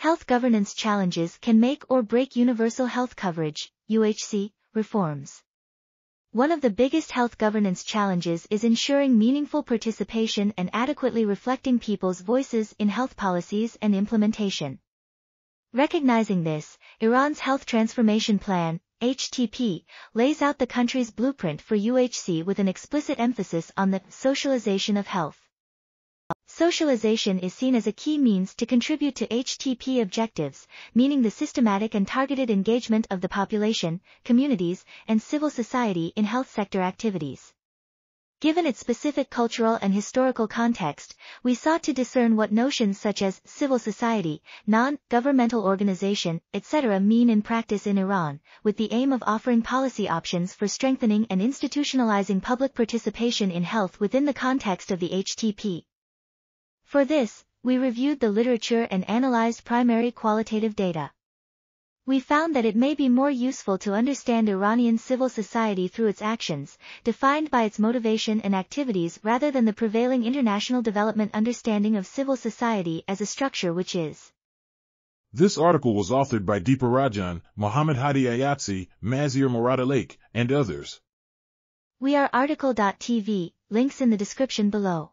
Health governance challenges can make or break universal health coverage, UHC, reforms. One of the biggest health governance challenges is ensuring meaningful participation and adequately reflecting people's voices in health policies and implementation. Recognizing this, Iran's Health Transformation Plan, HTP, lays out the country's blueprint for UHC with an explicit emphasis on the socialization of health. Socialization is seen as a key means to contribute to HTP objectives, meaning the systematic and targeted engagement of the population, communities, and civil society in health sector activities. Given its specific cultural and historical context, we sought to discern what notions such as civil society, non-governmental organization, etc. mean in practice in Iran, with the aim of offering policy options for strengthening and institutionalizing public participation in health within the context of the HTP. For this, we reviewed the literature and analyzed primary qualitative data. We found that it may be more useful to understand Iranian civil society through its actions, defined by its motivation and activities rather than the prevailing international development understanding of civil society as a structure which is. This article was authored by Dheepa Rajan, Mohammad Hadi Ayazi, Maziar Moradi-Lakeh, and others. We are RTCL.TV, links in the description below.